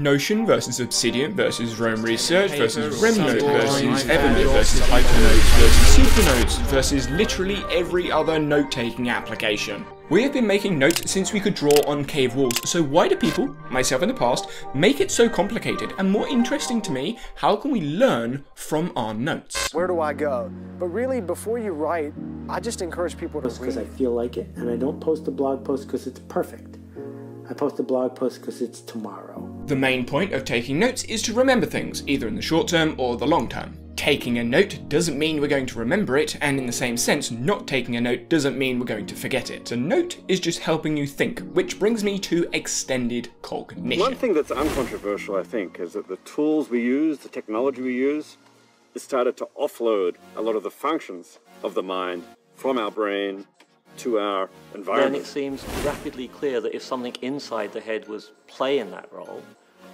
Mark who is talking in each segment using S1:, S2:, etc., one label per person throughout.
S1: Notion versus Obsidian versus Roam Research versus Remnote versus Evernote versus Hypernote versus Supernotes versus literally every other note-taking application. We have been making notes since we could draw on cave walls, so why do people, myself in the past, make it so complicated? And more interesting to me, how can we learn from our notes?
S2: Where do I go? But really, before you write, I just encourage people to read.
S3: because I feel like it, and I don't post a blog post because it's perfect. I post a blog post because it's tomorrow.
S1: The main point of taking notes is to remember things, either in the short term or the long term. Taking a note doesn't mean we're going to remember it, and in the same sense, not taking a note doesn't mean we're going to forget it. A note is just helping you think, which brings me to extended cognition.
S4: One thing that's uncontroversial, I think, is that the tools we use, the technology we use, has started to offload a lot of the functions of the mind from our brain to our environment.
S5: then
S4: environment.
S5: it seems rapidly clear that if something inside the head was playing that role,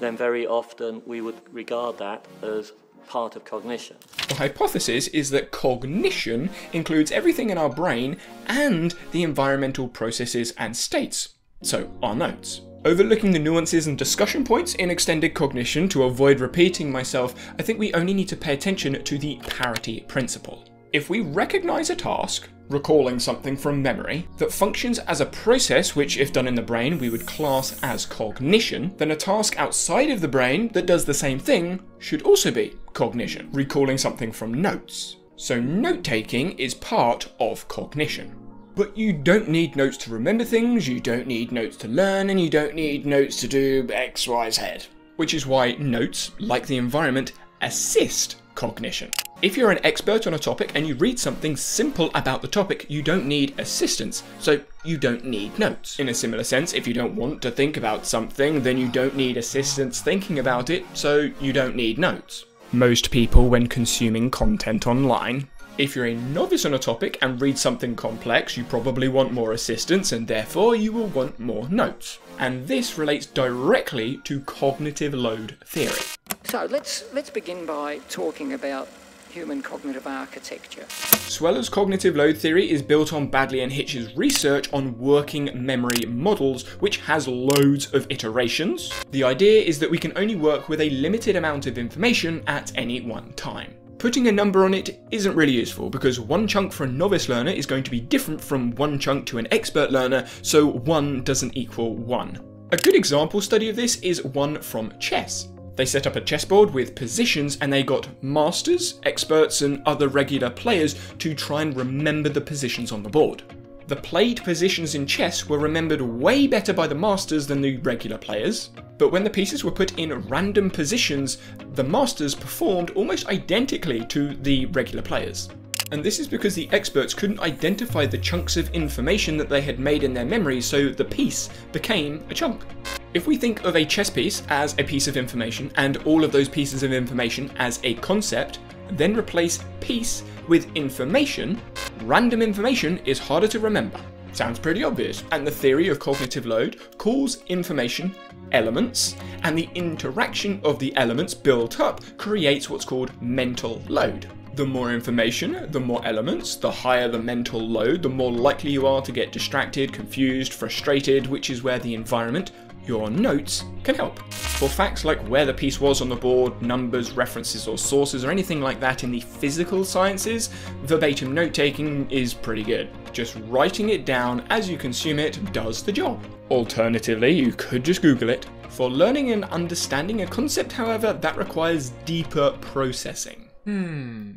S5: then very often we would regard that as part of cognition.
S1: The hypothesis is that cognition includes everything in our brain and the environmental processes and states, so our notes. Overlooking the nuances and discussion points in extended cognition to avoid repeating myself, I think we only need to pay attention to the parity principle. If we recognize a task, recalling something from memory, that functions as a process which, if done in the brain, we would class as cognition, then a task outside of the brain that does the same thing should also be cognition, recalling something from notes. So note taking is part of cognition. But you don't need notes to remember things, you don't need notes to learn, and you don't need notes to do X, Y, Z. Which is why notes, like the environment, assist cognition. If you're an expert on a topic and you read something simple about the topic, you don't need assistance, so you don't need notes. In a similar sense, if you don't want to think about something, then you don't need assistance thinking about it, so you don't need notes. Most people, when consuming content online, if you're a novice on a topic and read something complex, you probably want more assistance and therefore you will want more notes. And this relates directly to cognitive load theory.
S6: So let's let's begin by talking about human cognitive architecture.
S1: Sweller's cognitive load theory is built on Baddeley and Hitch's research on working memory models, which has loads of iterations. The idea is that we can only work with a limited amount of information at any one time. Putting a number on it isn't really useful because one chunk for a novice learner is going to be different from one chunk to an expert learner, so one doesn't equal one. A good example study of this is one from chess. They set up a chessboard with positions and they got masters, experts, and other regular players to try and remember the positions on the board. The played positions in chess were remembered way better by the masters than the regular players, but when the pieces were put in random positions, the masters performed almost identically to the regular players. And this is because the experts couldn't identify the chunks of information that they had made in their memory, so the piece became a chunk. If we think of a chess piece as a piece of information and all of those pieces of information as a concept, then replace piece with information, random information is harder to remember. Sounds pretty obvious. And the theory of cognitive load calls information elements, and the interaction of the elements built up creates what's called mental load. The more information, the more elements, the higher the mental load, the more likely you are to get distracted, confused, frustrated, which is where the environment, your notes, can help. For facts like where the piece was on the board, numbers, references, or sources, or anything like that in the physical sciences, verbatim note taking is pretty good. Just writing it down as you consume it does the job. Alternatively, you could just Google it. For learning and understanding a concept, however, that requires deeper processing. Hmm.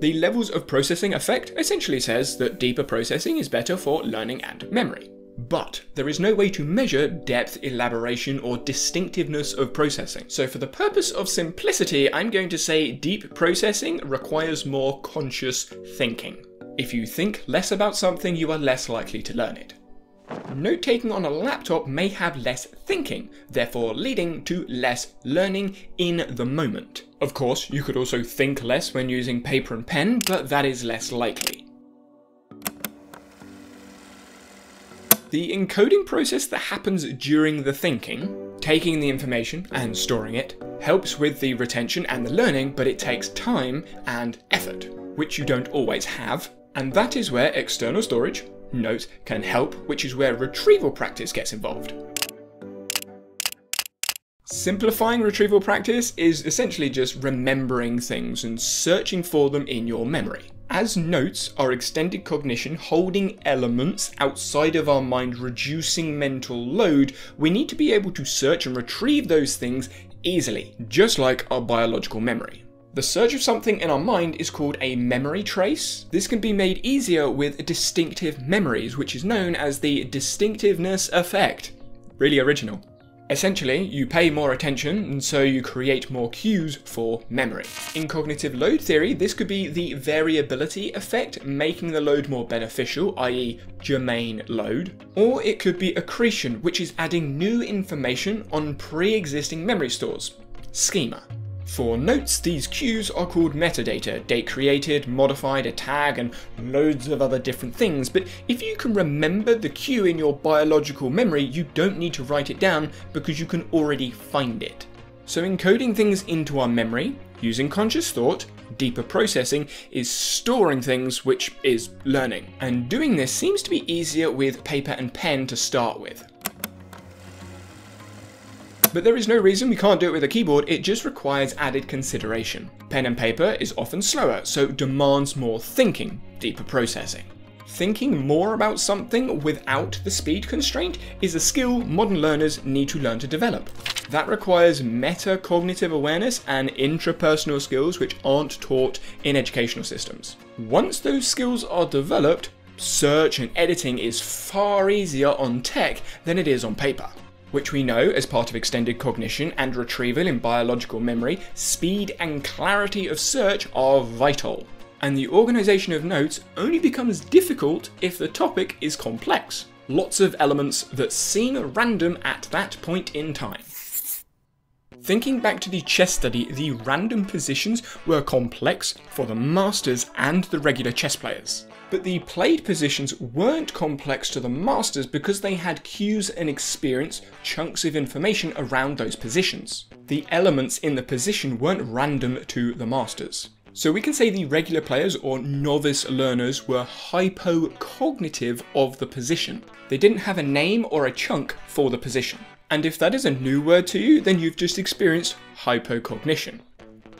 S1: The levels of processing effect essentially says that deeper processing is better for learning and memory. But there is no way to measure depth, elaboration, or distinctiveness of processing. So, for the purpose of simplicity, I'm going to say deep processing requires more conscious thinking. If you think less about something, you are less likely to learn it. Note taking on a laptop may have less thinking, therefore leading to less learning in the moment. Of course, you could also think less when using paper and pen, but that is less likely. The encoding process that happens during the thinking, taking the information and storing it, helps with the retention and the learning, but it takes time and effort, which you don't always have. And that is where external storage, note, can help, which is where retrieval practice gets involved. Simplifying retrieval practice is essentially just remembering things and searching for them in your memory. As notes are extended cognition holding elements outside of our mind, reducing mental load, we need to be able to search and retrieve those things easily, just like our biological memory. The search of something in our mind is called a memory trace. This can be made easier with distinctive memories, which is known as the distinctiveness effect. Really original. Essentially, you pay more attention and so you create more cues for memory. In cognitive load theory, this could be the variability effect, making the load more beneficial, i.e. germane load. Or it could be accretion, which is adding new information on pre-existing memory stores, schema. For notes, these cues are called metadata, date created, modified, a tag, and loads of other different things, but if you can remember the cue in your biological memory, you don't need to write it down because you can already find it. So encoding things into our memory, using conscious thought, deeper processing, is storing things, which is learning. And doing this seems to be easier with paper and pen to start with. But there is no reason we can't do it with a keyboard, it just requires added consideration. Pen and paper is often slower, so demands more thinking, deeper processing. Thinking more about something without the speed constraint is a skill modern learners need to learn to develop. That requires metacognitive awareness and intrapersonal skills which aren't taught in educational systems. Once those skills are developed, search and editing is far easier on tech than it is on paper which we know as part of extended cognition and retrieval in biological memory, speed and clarity of search are vital. And the organisation of notes only becomes difficult if the topic is complex. Lots of elements that seem random at that point in time. Thinking back to the chess study, the random positions were complex for the masters and the regular chess players. But the played positions weren't complex to the masters because they had cues and experience, chunks of information around those positions. The elements in the position weren't random to the masters. So we can say the regular players or novice learners were hypocognitive of the position. They didn't have a name or a chunk for the position. And if that is a new word to you, then you've just experienced hypocognition.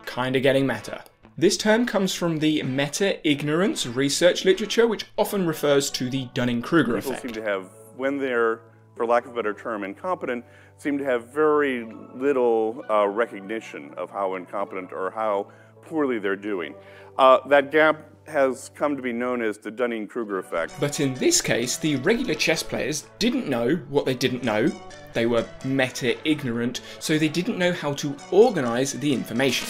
S1: Kinda getting meta. This term comes from the meta-ignorance research literature, which often refers to the Dunning-Kruger effect.
S7: People seem to have, when they're, for lack of a better term, incompetent, seem to have very little uh, recognition of how incompetent or how poorly they're doing. Uh, that gap has come to be known as the Dunning-Kruger effect.
S1: But in this case, the regular chess players didn't know what they didn't know. They were meta-ignorant, so they didn't know how to organize the information.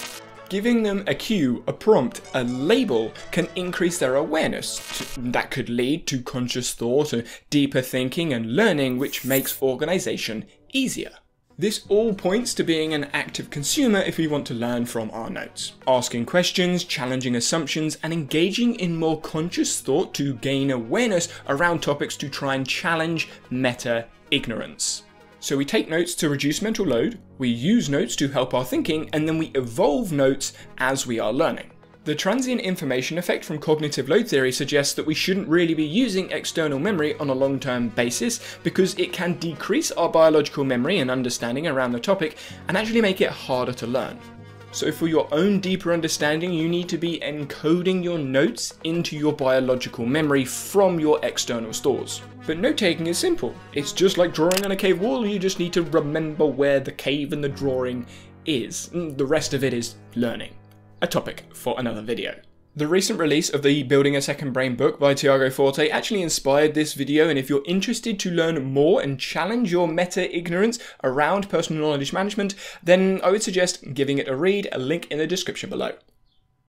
S1: Giving them a cue, a prompt, a label can increase their awareness. That could lead to conscious thought and deeper thinking and learning, which makes organization easier. This all points to being an active consumer if we want to learn from our notes. Asking questions, challenging assumptions, and engaging in more conscious thought to gain awareness around topics to try and challenge meta ignorance. So we take notes to reduce mental load, we use notes to help our thinking, and then we evolve notes as we are learning. The transient information effect from cognitive load theory suggests that we shouldn't really be using external memory on a long term basis because it can decrease our biological memory and understanding around the topic and actually make it harder to learn. So, for your own deeper understanding, you need to be encoding your notes into your biological memory from your external stores. But note taking is simple. It's just like drawing on a cave wall, you just need to remember where the cave and the drawing is. Mm, the rest of it is learning. A topic for another video. The recent release of the Building a Second Brain book by Tiago Forte actually inspired this video and if you're interested to learn more and challenge your meta-ignorance around personal knowledge management, then I would suggest giving it a read, a link in the description below.